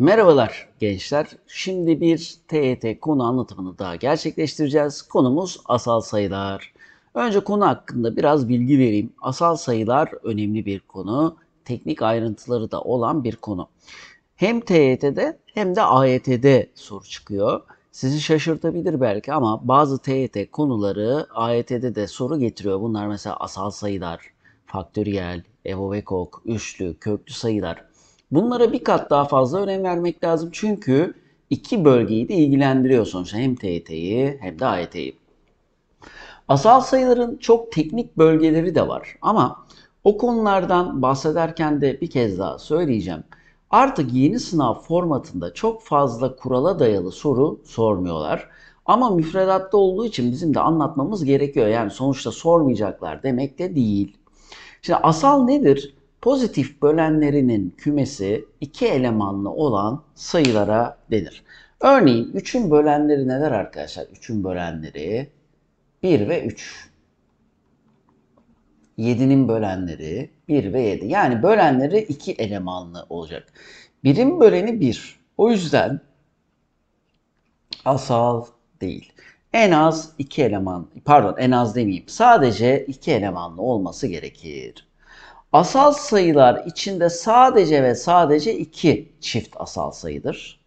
Merhabalar gençler. Şimdi bir TET konu anlatımını daha gerçekleştireceğiz. Konumuz asal sayılar. Önce konu hakkında biraz bilgi vereyim. Asal sayılar önemli bir konu. Teknik ayrıntıları da olan bir konu. Hem TET'de hem de AYT'de soru çıkıyor. Sizi şaşırtabilir belki ama bazı TET konuları AYT'de de soru getiriyor. Bunlar mesela asal sayılar, faktöriyel, EBO ve KOK, üçlü, köklü sayılar. Bunlara bir kat daha fazla önem vermek lazım. Çünkü iki bölgeyi de ilgilendiriyor sonuçta. Hem TYT'yi hem de AYT'yi. Asal sayıların çok teknik bölgeleri de var. Ama o konulardan bahsederken de bir kez daha söyleyeceğim. Artık yeni sınav formatında çok fazla kurala dayalı soru sormuyorlar. Ama müfredatta olduğu için bizim de anlatmamız gerekiyor. Yani sonuçta sormayacaklar demek de değil. Şimdi asal nedir? Pozitif bölenlerinin kümesi iki elemanlı olan sayılara denir. Örneğin 3'ün bölenleri neler arkadaşlar? 3'ün bölenleri 1 ve 3. 7'nin bölenleri 1 ve 7. Yani bölenleri 2 elemanlı olacak. Birin böleni 1. O yüzden asal değil. En az 2 eleman, pardon en az demeyeyim. Sadece 2 elemanlı olması gerekir. Asal sayılar içinde sadece ve sadece 2 çift asal sayıdır.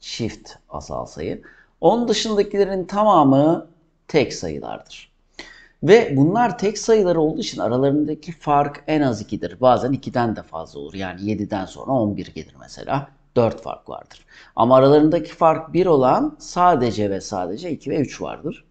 Çift asal sayı. Onun dışındakilerin tamamı tek sayılardır. Ve bunlar tek sayılar olduğu için aralarındaki fark en az 2'dir. Bazen 2'den de fazla olur. Yani 7'den sonra 11 gelir mesela. 4 fark vardır. Ama aralarındaki fark 1 olan sadece ve sadece 2 ve 3 vardır.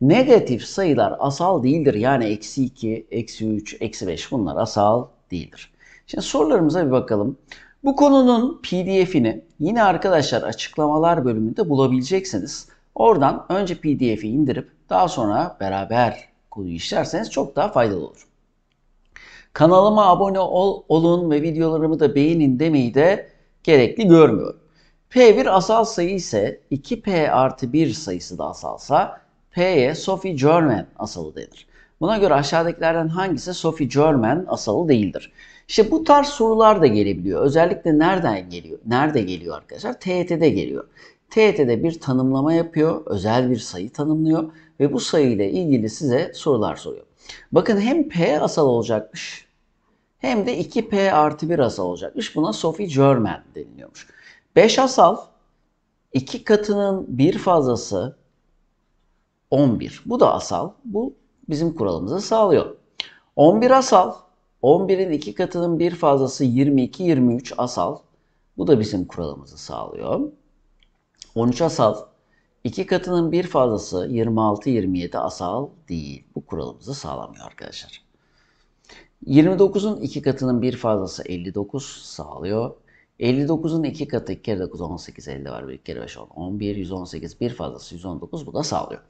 Negatif sayılar asal değildir. Yani eksi 2, eksi 3, eksi 5 bunlar asal değildir. Şimdi sorularımıza bir bakalım. Bu konunun pdf'ini yine arkadaşlar açıklamalar bölümünde bulabileceksiniz. Oradan önce pdf'i indirip daha sonra beraber konuyu işlerseniz çok daha faydalı olur. Kanalıma abone ol, olun ve videolarımı da beğenin demeyi de gerekli görmüyorum. P1 asal sayı ise 2P artı 1 sayısı da asalsa P'ye Sophie German asalı denir. Buna göre aşağıdakilerden hangisi Sophie German asalı değildir? İşte bu tarz sorular da gelebiliyor. Özellikle nereden geliyor? Nerede geliyor arkadaşlar? TET'de geliyor. TET'de bir tanımlama yapıyor, özel bir sayı tanımlıyor ve bu sayı ile ilgili size sorular soruyor. Bakın hem P asal olacakmış hem de 2P artı 1 asal olacakmış. Buna Sophie German deniliyormuş. 5 asal, 2 katının bir fazlası 11. Bu da asal. Bu bizim kuralımızı sağlıyor. 11 asal. 11'in 2 katının bir fazlası 22, 23 asal. Bu da bizim kuralımızı sağlıyor. 13 asal. 2 katının bir fazlası 26, 27 asal değil. Bu kuralımızı sağlamıyor arkadaşlar. 29'un 2 katının bir fazlası 59 sağlıyor. 59'un 2 katı 2 kere 9 18 50 var. 1 kere 5 10 11 118 bir fazlası 119 bu da sağlıyor.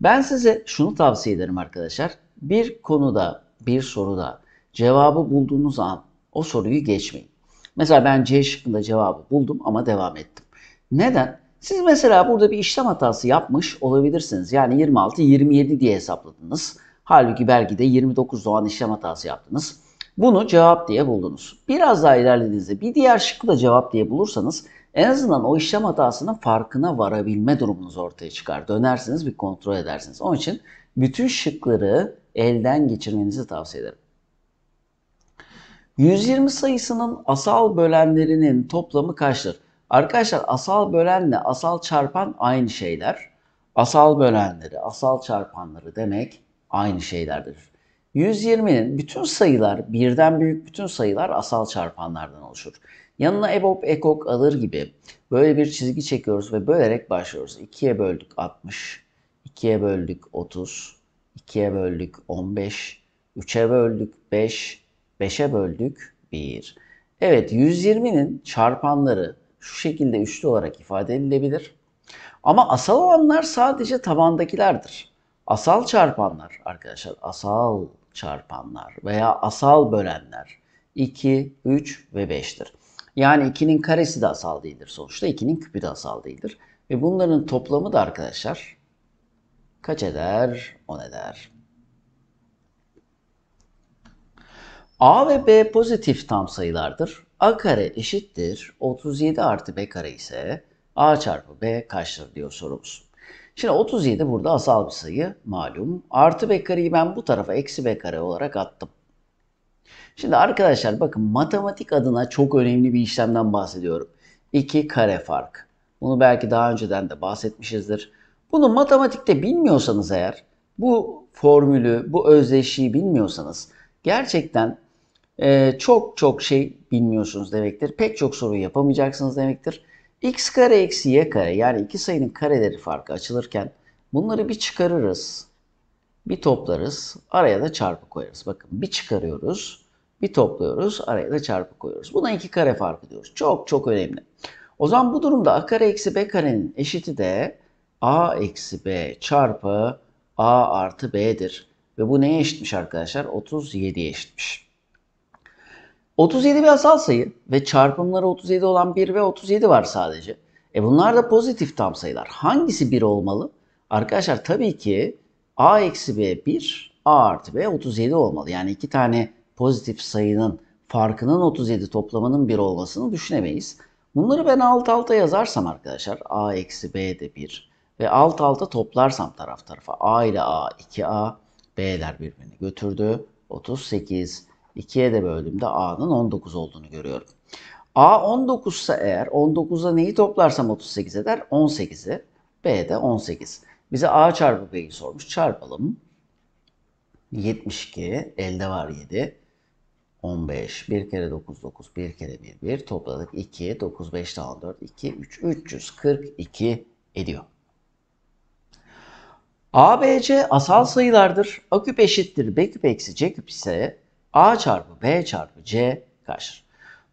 Ben size şunu tavsiye ederim arkadaşlar. Bir konuda bir soruda cevabı bulduğunuz an o soruyu geçmeyin. Mesela ben C şıkkında cevabı buldum ama devam ettim. Neden? Siz mesela burada bir işlem hatası yapmış olabilirsiniz. Yani 26 27 diye hesapladınız. Halbuki belki de 29 doğan işlem hatası yaptınız. Bunu cevap diye buldunuz. Biraz daha ilerlediğinizde bir diğer şıkkı da cevap diye bulursanız en azından o işlem hatasının farkına varabilme durumunuz ortaya çıkar. Dönersiniz bir kontrol edersiniz. Onun için bütün şıkları elden geçirmenizi tavsiye ederim. 120 sayısının asal bölenlerinin toplamı kaçtır? Arkadaşlar asal bölenle asal çarpan aynı şeyler. Asal bölenleri, asal çarpanları demek aynı şeylerdir. 120'nin bütün sayılar, birden büyük bütün sayılar asal çarpanlardan oluşur. Yanına EBOB, EKOK alır gibi böyle bir çizgi çekiyoruz ve bölerek başlıyoruz. 2'ye böldük 60, 2'ye böldük 30, 2'ye böldük 15, 3'e böldük 5, 5'e böldük 1. Evet 120'nin çarpanları şu şekilde üçlü olarak ifade edilebilir. Ama asal olanlar sadece tabandakilerdir. Asal çarpanlar arkadaşlar asal çarpanlar veya asal bölenler 2, 3 ve 5'tir. Yani 2'nin karesi de asal değildir sonuçta. 2'nin küpü de asal değildir. Ve bunların toplamı da arkadaşlar kaç eder? 10 eder. A ve B pozitif tam sayılardır. a kare eşittir 37 artı b kare ise a çarpı b kaçtır diyor sorumuz. Şimdi 37 burada asal bir sayı malum. Artı b kareyi ben bu tarafa eksi b kare olarak attım. Şimdi arkadaşlar bakın matematik adına çok önemli bir işlemden bahsediyorum. 2 kare fark. Bunu belki daha önceden de bahsetmişizdir. Bunu matematikte bilmiyorsanız eğer bu formülü, bu özdeşliği bilmiyorsanız gerçekten e, çok çok şey bilmiyorsunuz demektir. Pek çok soru yapamayacaksınız demektir. X kare eksi y kare yani iki sayının kareleri farkı açılırken bunları bir çıkarırız. Bir toplarız. Araya da çarpı koyarız. Bakın bir çıkarıyoruz. Bir topluyoruz. Araya da çarpı koyuyoruz. Buna iki kare farkı diyoruz. Çok çok önemli. O zaman bu durumda a kare eksi b karenin eşiti de a eksi b çarpı a artı b'dir. Ve bu neye eşitmiş arkadaşlar? 37'ye eşitmiş. 37 bir asal sayı ve çarpımları 37 olan 1 ve 37 var sadece. E bunlar da pozitif tam sayılar. Hangisi 1 olmalı? Arkadaşlar tabii ki a eksi b 1, a artı b 37 olmalı. Yani iki tane pozitif sayının farkının 37 toplamanın 1 olmasını düşünemeyiz. Bunları ben alt alta yazarsam arkadaşlar a eksi b de 1 ve alt alta toplarsam taraf tarafa a ile a 2a b'ler birbirini götürdü. 38 2'ye de böldüğümde a'nın 19 olduğunu görüyorum. a 19 ise eğer 19'a neyi toplarsam 38 eder? 18'i. b de 18. Bize a çarpı b'yi sormuş. Çarpalım. 72 elde var 7. 15. 1 kere 9 9. 1 kere 1 1. Topladık 2. 9 5 daha 14. 2 3. 342 ediyor. A, B, C asal sayılardır. A küp eşittir B küp eksi C küp ise A çarpı B çarpı C kaçtır?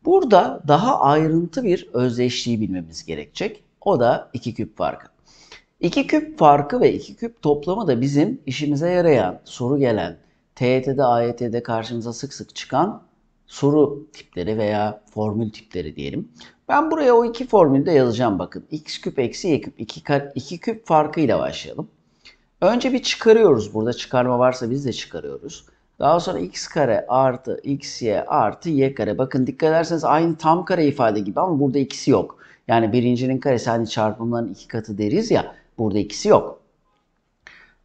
Burada daha ayrıntı bir özdeşliği bilmemiz gerekecek. O da 2 küp farkı. 2 küp farkı ve 2 küp toplamı da bizim işimize yarayan, soru gelen, TYT'de, AYT'de karşımıza sık sık çıkan soru tipleri veya formül tipleri diyelim. Ben buraya o iki formülü de yazacağım bakın. x küp eksi y küp 2, 2 küp farkıyla başlayalım. Önce bir çıkarıyoruz. Burada çıkarma varsa biz de çıkarıyoruz. Daha sonra x kare artı xy artı y kare. Bakın dikkat ederseniz aynı tam kare ifade gibi ama burada ikisi yok. Yani birincinin karesi hani çarpımların iki katı deriz ya. Burada ikisi yok.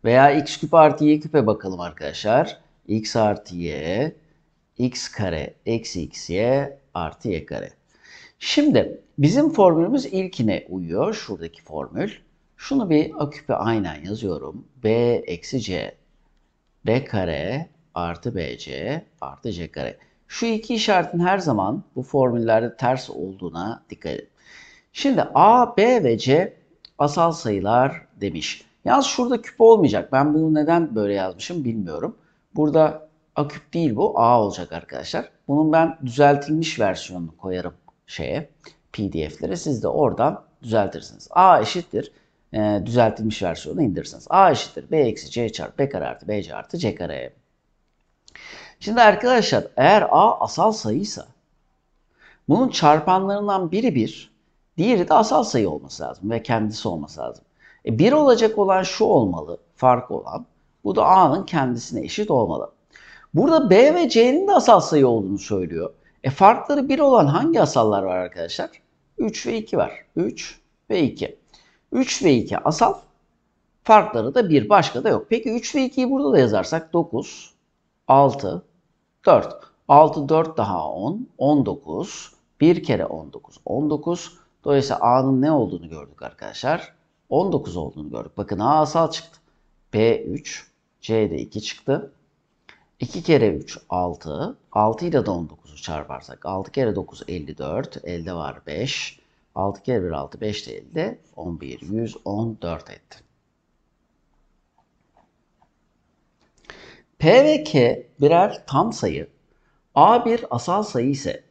Veya x küp artı y küpe bakalım arkadaşlar. x artı y, x kare eksi xy artı y kare. Şimdi bizim formülümüz ilkine uyuyor. Şuradaki formül. Şunu bir a küpe aynen yazıyorum. b eksi c. b kare artı bc artı c kare. Şu iki işaretin her zaman bu formüllerde ters olduğuna dikkat edin. Şimdi a, b ve c asal sayılar demiş. Yalnız şurada küp olmayacak. Ben bunu neden böyle yazmışım bilmiyorum. Burada a küp değil bu. A olacak arkadaşlar. Bunun ben düzeltilmiş versiyonunu koyarım şeye pdf'lere. Siz de oradan düzeltirsiniz. A eşittir. E, düzeltilmiş versiyonu indirirsiniz. A eşittir. B eksi C çarpı B kare artı BC artı C kare. Şimdi arkadaşlar eğer A asal sayıysa bunun çarpanlarından biri 1, diğeri de asal sayı olması lazım ve kendisi olması lazım. E, 1 olacak olan şu olmalı, fark olan. Bu da A'nın kendisine eşit olmalı. Burada B ve C'nin de asal sayı olduğunu söylüyor. E farkları 1 olan hangi asallar var arkadaşlar? 3 ve 2 var. 3 ve 2. 3 ve 2 asal. Farkları da 1 başka da yok. Peki 3 ve 2'yi burada da yazarsak 9, 6, 4. 6, 4 daha 10, 19. 1 kere 19, 19. Dolayısıyla A'nın ne olduğunu gördük arkadaşlar. 19 olduğunu gördük. Bakın A asal çıktı. B 3, C de 2 çıktı. 2 kere 3 6. 6 ile de 19'u çarparsak 6 kere 9 54. Elde var 5. 6 kere 1 6 5 de elde 11 114 etti. P ve K birer tam sayı. A bir asal sayı ise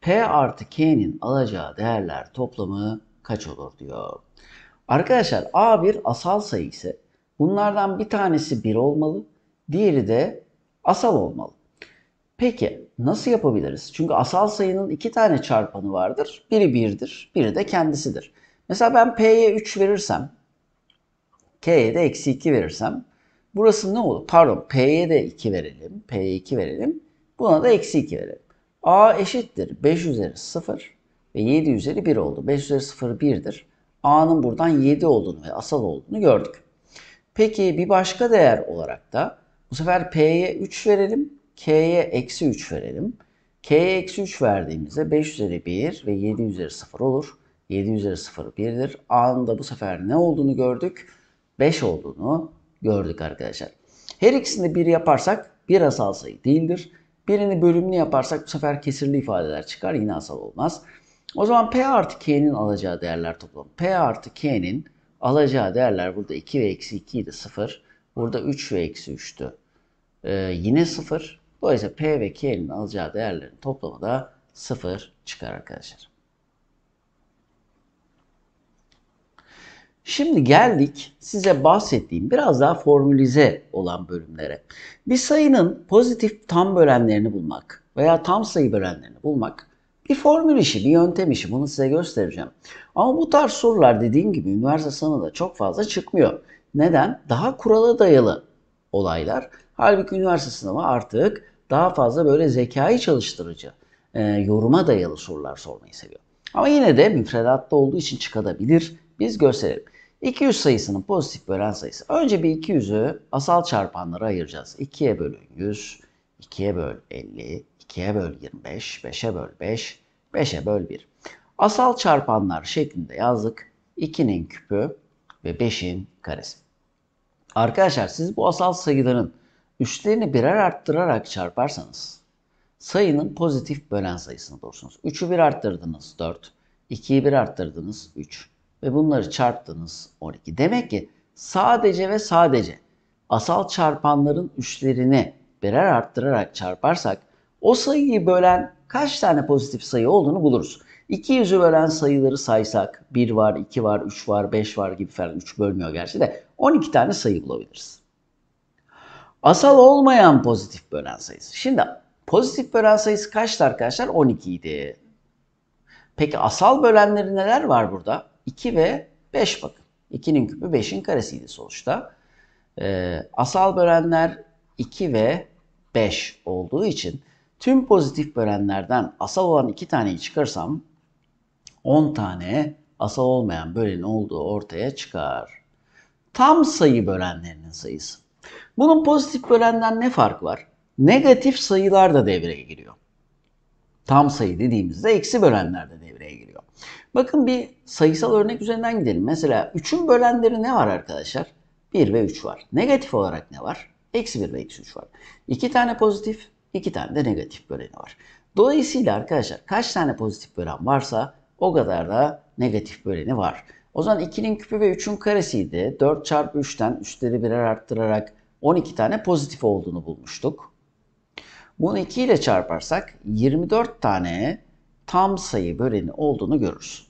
P artı K'nin alacağı değerler toplamı kaç olur diyor. Arkadaşlar A bir asal sayı ise bunlardan bir tanesi 1 olmalı. Diğeri de asal olmalı. Peki nasıl yapabiliriz? Çünkü asal sayının iki tane çarpanı vardır. Biri 1'dir, biri de kendisidir. Mesela ben P'ye 3 verirsem, K'ye de eksi 2 verirsem burası ne olur? Pardon P'ye de 2 verelim, P'ye 2 verelim. Buna da eksi 2 verelim. A eşittir 5 üzeri 0 ve 7 üzeri 1 oldu. 5 üzeri 0 1'dir. A'nın buradan 7 olduğunu ve asal olduğunu gördük. Peki bir başka değer olarak da bu sefer P'ye 3 verelim. K'ye eksi 3 verelim. K'ye eksi 3 verdiğimizde 5 üzeri 1 ve 7 üzeri 0 olur. 7 üzeri 0 1'dir. A'nın da bu sefer ne olduğunu gördük? 5 olduğunu gördük arkadaşlar. Her ikisini 1 yaparsak bir asal sayı değildir. Birini bölümlü yaparsak bu sefer kesirli ifadeler çıkar. Yine asal olmaz. O zaman P artı K'nin alacağı değerler toplamı. P artı K'nin alacağı değerler burada 2 ve eksi 2 idi 0. Burada 3 ve eksi 3'tü. Ee, yine 0. Dolayısıyla P ve K'nin alacağı değerlerin toplamı da 0 çıkar arkadaşlar. Şimdi geldik size bahsettiğim biraz daha formülize olan bölümlere. Bir sayının pozitif tam bölenlerini bulmak veya tam sayı bölenlerini bulmak bir formül işi, bir yöntem işi. Bunu size göstereceğim. Ama bu tarz sorular dediğim gibi üniversite sınavında çok fazla çıkmıyor. Neden? Daha kurala dayalı olaylar. Halbuki üniversite sınavı artık daha fazla böyle zekayı çalıştırıcı, e, yoruma dayalı sorular sormayı seviyor. Ama yine de müfredatta olduğu için çıkabilir. Biz gösterelim. 200 sayısının pozitif bölen sayısı. Önce bir 200'ü asal çarpanlara ayıracağız. 2'ye bölün 100, 2'ye böl 50, 2'ye böl 25, 5'e böl 5, 5'e böl 1. Asal çarpanlar şeklinde yazdık. 2'nin küpü ve 5'in karesi. Arkadaşlar siz bu asal sayıların üstlerini birer arttırarak çarparsanız sayının pozitif bölen sayısını bulursunuz. 3'ü 1 arttırdınız 4, 2'yi 1 arttırdınız 3 ve bunları çarptınız 12. Demek ki sadece ve sadece asal çarpanların üstlerini birer arttırarak çarparsak o sayıyı bölen kaç tane pozitif sayı olduğunu buluruz. 200'ü bölen sayıları saysak 1 var, 2 var, 3 var, 5 var gibi falan 3 bölmüyor gerçi de 12 tane sayı bulabiliriz. Asal olmayan pozitif bölen sayısı. Şimdi pozitif bölen sayısı kaçtı arkadaşlar? 12 idi. Peki asal bölenleri neler var burada? 2 ve 5 bakın. 2'nin küpü 5'in karesiydi sonuçta. Ee, asal bölenler 2 ve 5 olduğu için tüm pozitif bölenlerden asal olan 2 taneyi çıkarsam 10 tane asal olmayan bölenin olduğu ortaya çıkar. Tam sayı bölenlerinin sayısı. Bunun pozitif bölenden ne fark var? Negatif sayılar da devreye giriyor. Tam sayı dediğimizde eksi bölenler de devreye giriyor. Bakın bir sayısal örnek üzerinden gidelim. Mesela 3'ün bölenleri ne var arkadaşlar? 1 ve 3 var. Negatif olarak ne var? Eksi 1 ve eksi 3 var. 2 tane pozitif, 2 tane de negatif böleni var. Dolayısıyla arkadaşlar kaç tane pozitif bölen varsa o kadar da negatif böleni var. O zaman 2'nin küpü ve 3'ün karesiydi. 4 çarpı 3'ten üstleri birer arttırarak 12 tane pozitif olduğunu bulmuştuk. Bunu 2 ile çarparsak 24 tane tam sayı böleni olduğunu görürüz.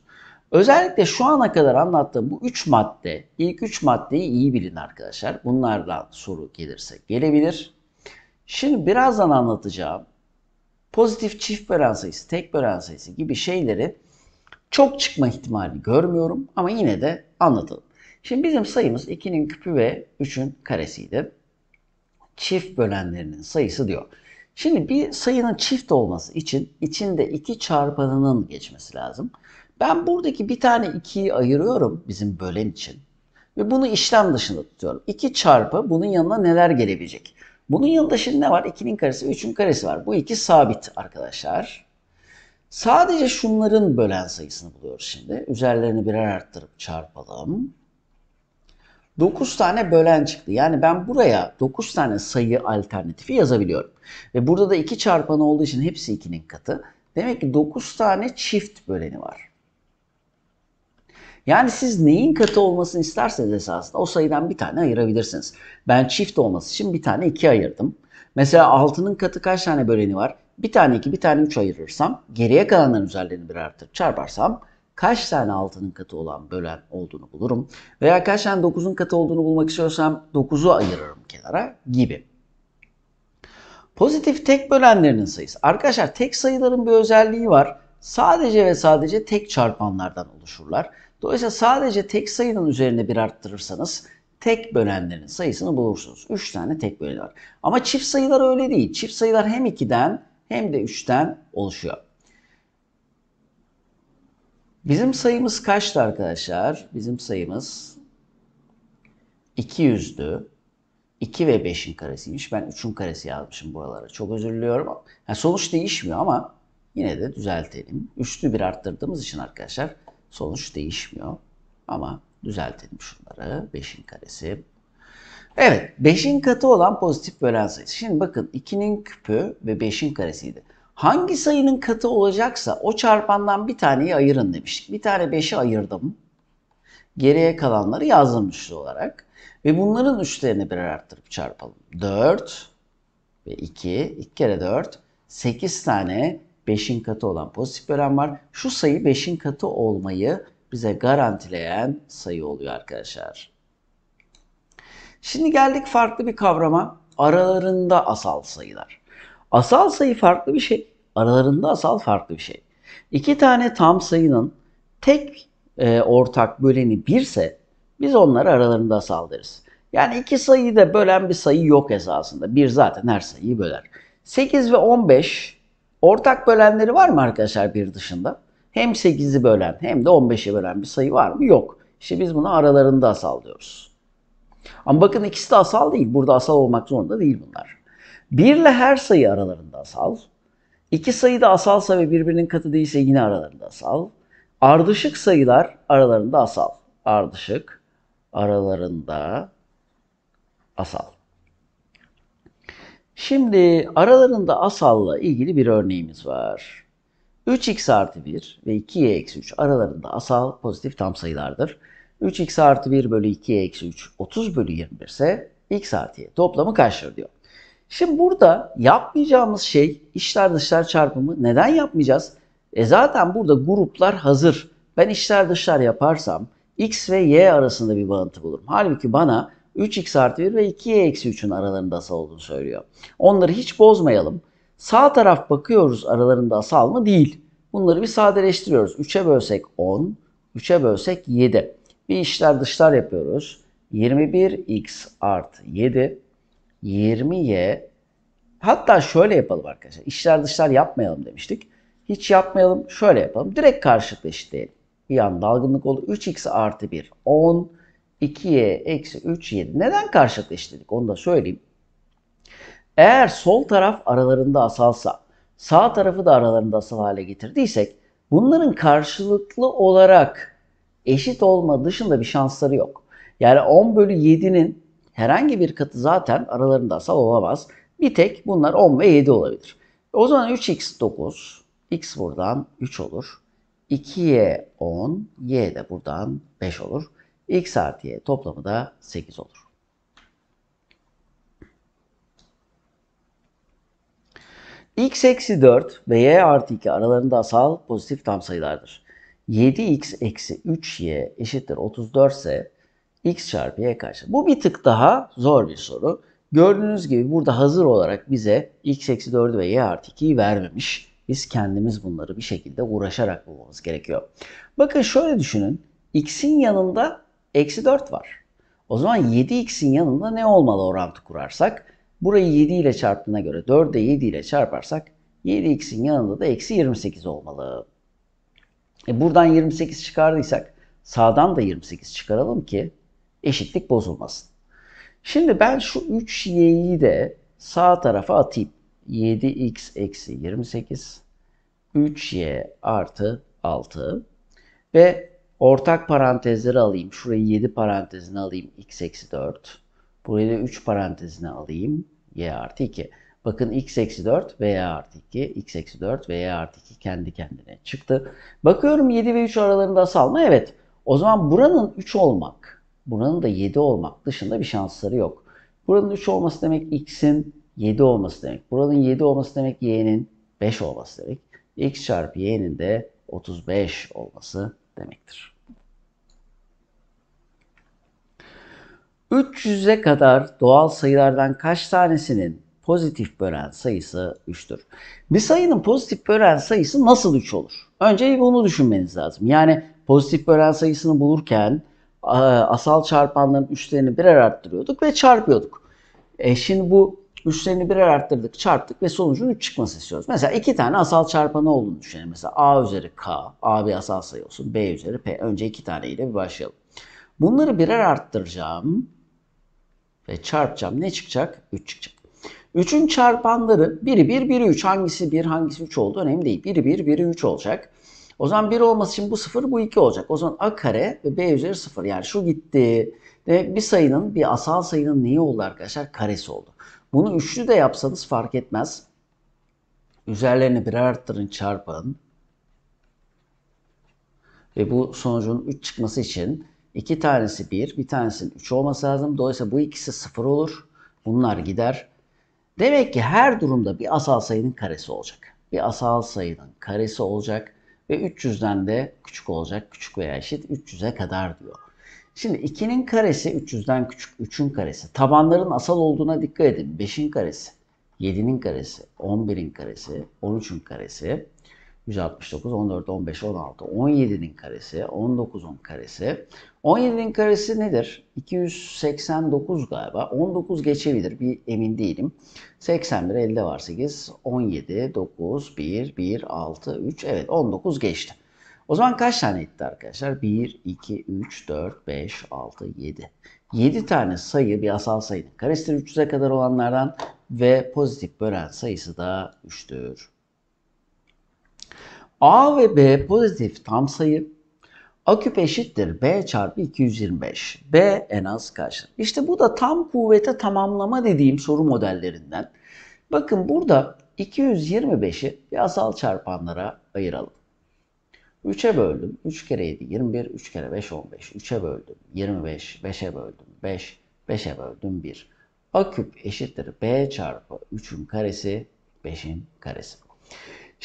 Özellikle şu ana kadar anlattığım bu 3 madde, ilk 3 maddeyi iyi bilin arkadaşlar. Bunlardan soru gelirse gelebilir. Şimdi birazdan anlatacağım pozitif çift bölen sayısı, tek bölen sayısı gibi şeyleri çok çıkma ihtimali görmüyorum ama yine de anlatalım. Şimdi bizim sayımız 2'nin küpü ve 3'ün karesiydi. Çift bölenlerinin sayısı diyor. Şimdi bir sayının çift olması için içinde iki çarpanının geçmesi lazım. Ben buradaki bir tane 2'yi ayırıyorum bizim bölen için. Ve bunu işlem dışında tutuyorum. 2 çarpı bunun yanına neler gelebilecek? Bunun yanında şimdi ne var? 2'nin karesi, 3'ün karesi var. Bu iki sabit arkadaşlar. Sadece şunların bölen sayısını buluyoruz şimdi. Üzerlerini birer arttırıp çarpalım. 9 tane bölen çıktı. Yani ben buraya 9 tane sayı alternatifi yazabiliyorum. Ve burada da 2 çarpanı olduğu için hepsi 2'nin katı. Demek ki 9 tane çift böleni var. Yani siz neyin katı olmasını isterseniz esasında o sayıdan bir tane ayırabilirsiniz. Ben çift olması için bir tane 2 ayırdım. Mesela 6'nın katı kaç tane böleni var? Bir tane 2, bir tane 3 ayırırsam, geriye kalanların üzerlerini bir artıp çarparsam kaç tane 6'nın katı olan bölen olduğunu bulurum. Veya kaç tane 9'un katı olduğunu bulmak istiyorsam 9'u ayırırım kenara gibi. Pozitif tek bölenlerinin sayısı. Arkadaşlar tek sayıların bir özelliği var. Sadece ve sadece tek çarpanlardan oluşurlar. Dolayısıyla sadece tek sayının üzerine bir arttırırsanız tek bölenlerin sayısını bulursunuz. 3 tane tek böleni var. Ama çift sayılar öyle değil. Çift sayılar hem 2'den hem de 3'ten oluşuyor. Bizim sayımız kaçtı arkadaşlar? Bizim sayımız 200'dü. 2 ve 5'in karesiymiş. Ben 3'ün karesi yazmışım buralara. Çok özür diliyorum. Yani sonuç değişmiyor ama yine de düzeltelim. Üçlü bir arttırdığımız için arkadaşlar sonuç değişmiyor. Ama düzeltelim şunları. 5'in karesi. Evet 5'in katı olan pozitif bölen sayısı. Şimdi bakın 2'nin küpü ve 5'in karesiydi. Hangi sayının katı olacaksa o çarpandan bir taneyi ayırın demiştik. Bir tane 5'i ayırdım. Geriye kalanları yazdım üçlü olarak. Ve bunların üçlerini birer arttırıp çarpalım. 4 ve 2, 2 kere 4, 8 tane 5'in katı olan pozitif bölen var. Şu sayı 5'in katı olmayı bize garantileyen sayı oluyor arkadaşlar. Şimdi geldik farklı bir kavrama. Aralarında asal sayılar. Asal sayı farklı bir şey. Aralarında asal farklı bir şey. İki tane tam sayının tek e, ortak böleni birse biz onları aralarında asal deriz. Yani iki sayıyı da bölen bir sayı yok esasında. Bir zaten her sayıyı böler. 8 ve 15 ortak bölenleri var mı arkadaşlar bir dışında? Hem 8'i bölen hem de 15'i bölen bir sayı var mı? Yok. İşte biz bunu aralarında asal diyoruz. Ama bakın ikisi de asal değil. Burada asal olmak zorunda değil bunlar. 1 ile her sayı aralarında asal. İki sayı da asalsa ve birbirinin katı değilse yine aralarında asal. Ardışık sayılar aralarında asal. Ardışık aralarında asal. Şimdi aralarında asalla ilgili bir örneğimiz var. 3x artı 1 ve 2y eksi 3 aralarında asal pozitif tam sayılardır. 3x artı 1 bölü 2y eksi 3 30 bölü 21 ise x artı y toplamı kaçtır diyor. Şimdi burada yapmayacağımız şey içler dışlar çarpımı. Neden yapmayacağız? E zaten burada gruplar hazır. Ben içler dışlar yaparsam x ve y arasında bir bağıntı bulurum. Halbuki bana 3x artı 1 ve 2y eksi 3'ün aralarında asal olduğunu söylüyor. Onları hiç bozmayalım. Sağ taraf bakıyoruz aralarında asal mı? Değil. Bunları bir sadeleştiriyoruz. 3'e bölsek 10, 3'e bölsek 7. Bir içler dışlar yapıyoruz. 21x artı 7 20y hatta şöyle yapalım arkadaşlar. İçler dışlar yapmayalım demiştik. Hiç yapmayalım. Şöyle yapalım. Direkt karşılıklı eşitleyelim. Bir an dalgınlık oldu. 3x artı 1 10 2y eksi 3 7. Neden karşılıklı eşitledik? Onu da söyleyeyim. Eğer sol taraf aralarında asalsa sağ tarafı da aralarında asal hale getirdiysek bunların karşılıklı olarak eşit olma dışında bir şansları yok. Yani 10 bölü 7'nin herhangi bir katı zaten aralarında asal olamaz. Bir tek bunlar 10 ve 7 olabilir. O zaman 3x 9, x buradan 3 olur. 2y 10, y de buradan 5 olur. x artı y toplamı da 8 olur. x eksi 4 ve y artı 2 aralarında asal pozitif tam sayılardır. 7x eksi 3y eşittir 34 ise x çarpı y kaç? Bu bir tık daha zor bir soru. Gördüğünüz gibi burada hazır olarak bize x eksi 4 ve y artı 2'yi vermemiş. Biz kendimiz bunları bir şekilde uğraşarak bulmamız gerekiyor. Bakın şöyle düşünün. x'in yanında eksi 4 var. O zaman 7x'in yanında ne olmalı orantı kurarsak? Burayı 7 ile çarptığına göre 4'ü 7 ile çarparsak 7x'in yanında da eksi 28 olmalı. E buradan 28 çıkardıysak sağdan da 28 çıkaralım ki eşitlik bozulmasın. Şimdi ben şu 3y'yi de sağ tarafa atayım. 7x eksi 28 3y artı 6 ve ortak parantezleri alayım. Şurayı 7 parantezine alayım. x eksi 4. Burayı da 3 parantezine alayım. y artı 2. Bakın x eksi 4 ve y artı 2. x eksi 4 ve y artı 2 kendi kendine çıktı. Bakıyorum 7 ve 3 aralarında asal mı? Evet. O zaman buranın 3 olmak, buranın da 7 olmak dışında bir şansları yok. Buranın 3 olması demek x'in 7 olması demek. Buranın 7 olması demek y'nin 5 olması demek. x çarpı y'nin de 35 olması demektir. 300'e kadar doğal sayılardan kaç tanesinin pozitif bölen sayısı 3'tür? Bir sayının pozitif bölen sayısı nasıl 3 olur? Önce bunu düşünmeniz lazım. Yani pozitif bölen sayısını bulurken asal çarpanların üçlerini birer arttırıyorduk ve çarpıyorduk. E şimdi bu Üstlerini birer arttırdık, çarptık ve sonucun 3 çıkması istiyoruz. Mesela iki tane asal çarpanı olduğunu düşünelim. Mesela a üzeri k, a bir asal sayı olsun, b üzeri p. Önce iki taneyle bir başlayalım. Bunları birer arttıracağım ve çarpacağım. Ne çıkacak? 3 çıkacak. 3'ün çarpanları biri 1, biri 3. Hangisi 1, hangisi 3 oldu önemli değil. Biri 1, biri 3 olacak. O zaman 1 olması için bu 0, bu 2 olacak. O zaman a kare ve b üzeri 0. Yani şu gitti. Demek bir sayının, bir asal sayının neyi oldu arkadaşlar? Karesi oldu. Bunu üçlü de yapsanız fark etmez. Üzerlerini birer arttırın, çarpın. Ve bu sonucun 3 çıkması için iki tanesi 1, bir tanesinin 3 olması lazım. Dolayısıyla bu ikisi 0 olur. Bunlar gider. Demek ki her durumda bir asal sayının karesi olacak. Bir asal sayının karesi olacak ve 300'den de küçük olacak. Küçük veya eşit 300'e kadar diyor. Şimdi 2'nin karesi 300'den küçük 3'ün karesi. Tabanların asal olduğuna dikkat edin. 5'in karesi, 7'nin karesi, 11'in karesi, 13'ün karesi, 169, 14, 15, 16, 17'nin karesi, 19'un karesi. 17'nin karesi nedir? 289 galiba. 19 geçebilir. Bir emin değilim. 81, elde var 8, 17, 9, 1, 1, 6, 3. Evet 19 geçti. O zaman kaç tane etti arkadaşlar? 1, 2, 3, 4, 5, 6, 7. 7 tane sayı bir asal sayının karesidir 300'e kadar olanlardan ve pozitif bölen sayısı da 3'tür. A ve B pozitif tam sayı. A küp eşittir B çarpı 225. B en az kaçtır? İşte bu da tam kuvvete tamamlama dediğim soru modellerinden. Bakın burada 225'i bir asal çarpanlara ayıralım. 3'e böldüm. 3 kere 7 21, 3 kere 5 15. 3'e böldüm. 25, 5'e böldüm. 5, 5'e böldüm 1. A küp eşittir B çarpı 3'ün karesi 5'in karesi.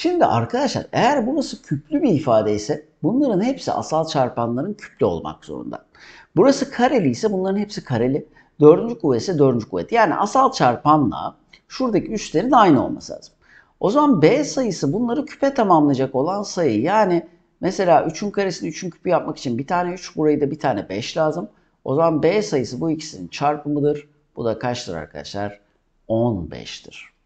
Şimdi arkadaşlar eğer burası küplü bir ifade ise bunların hepsi asal çarpanların küplü olmak zorunda. Burası kareli ise bunların hepsi kareli. Dördüncü kuvvet ise dördüncü kuvvet. Yani asal çarpanla şuradaki üstlerin aynı olması lazım. O zaman B sayısı bunları küpe tamamlayacak olan sayı. Yani mesela 3'ün karesini 3'ün küpü yapmak için bir tane 3 burayı da bir tane 5 lazım. O zaman B sayısı bu ikisinin çarpımıdır. Bu da kaçtır arkadaşlar? 15'tir.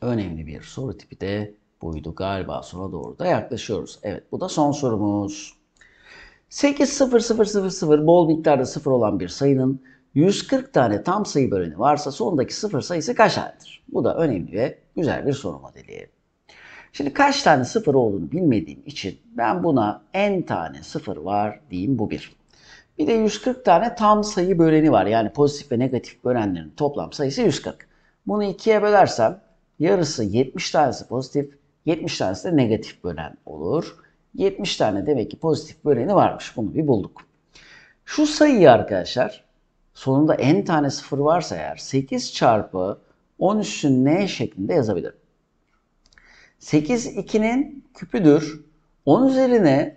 Önemli bir soru tipi de buydu. Galiba sona doğru da yaklaşıyoruz. Evet bu da son sorumuz. 8 0 0 0 0 bol miktarda 0 olan bir sayının 140 tane tam sayı böleni varsa sondaki 0 sayısı kaç tanedir? Bu da önemli ve güzel bir soru modeli. Şimdi kaç tane 0 olduğunu bilmediğim için ben buna n tane 0 var diyeyim bu bir. Bir de 140 tane tam sayı böleni var. Yani pozitif ve negatif bölenlerin toplam sayısı 140. Bunu ikiye bölersem yarısı 70 tanesi pozitif, 70 tanesi de negatif bölen olur. 70 tane demek ki pozitif böleni varmış. Bunu bir bulduk. Şu sayıyı arkadaşlar sonunda n tane sıfır varsa eğer 8 çarpı 10 üssü n şeklinde yazabilirim. 8 2'nin küpüdür. 10 üzerine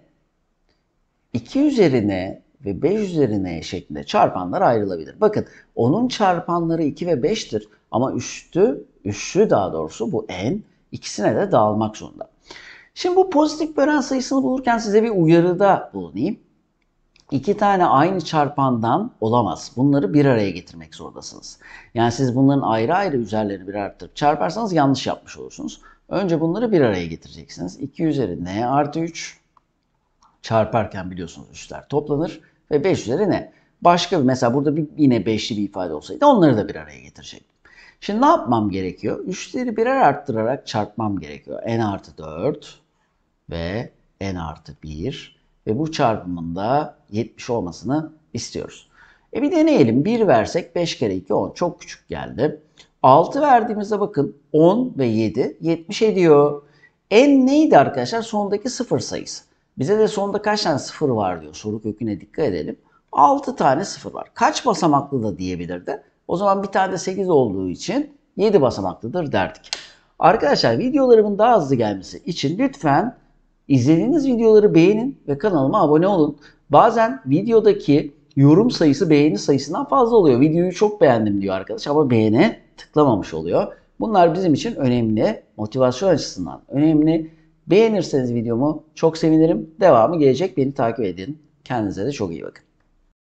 2 üzerine ve 5 üzerine şeklinde çarpanlar ayrılabilir. Bakın onun çarpanları 2 ve 5'tir ama üstü, üssü daha doğrusu bu n ikisine de dağılmak zorunda. Şimdi bu pozitif bölen sayısını bulurken size bir uyarıda bulunayım. İki tane aynı çarpandan olamaz. Bunları bir araya getirmek zorundasınız. Yani siz bunların ayrı ayrı üzerlerini bir arttırıp çarparsanız yanlış yapmış olursunuz. Önce bunları bir araya getireceksiniz. 2 üzeri n artı 3 çarparken biliyorsunuz üstler toplanır ve 5 üzeri n. Başka bir mesela burada bir, yine beşli bir ifade olsaydı onları da bir araya getirecektim. Şimdi ne yapmam gerekiyor? Üstleri birer arttırarak çarpmam gerekiyor. n artı 4 ve n artı 1 ve bu çarpımında 70 olmasını istiyoruz. E bir deneyelim. 1 versek 5 kere 2 10. Çok küçük geldi. 6 verdiğimizde bakın 10 ve 7 70 ediyor. n neydi arkadaşlar? Sondaki sıfır sayısı. Bize de sonda kaç tane sıfır var diyor. Soru köküne dikkat edelim. 6 tane sıfır var. Kaç basamaklı da diyebilirdi. O zaman bir tane de 8 olduğu için 7 basamaklıdır derdik. Arkadaşlar videolarımın daha hızlı gelmesi için lütfen izlediğiniz videoları beğenin ve kanalıma abone olun. Bazen videodaki yorum sayısı beğeni sayısından fazla oluyor. Videoyu çok beğendim diyor arkadaş ama beğene tıklamamış oluyor. Bunlar bizim için önemli. Motivasyon açısından önemli. Beğenirseniz videomu çok sevinirim. Devamı gelecek. Beni takip edin. Kendinize de çok iyi bakın.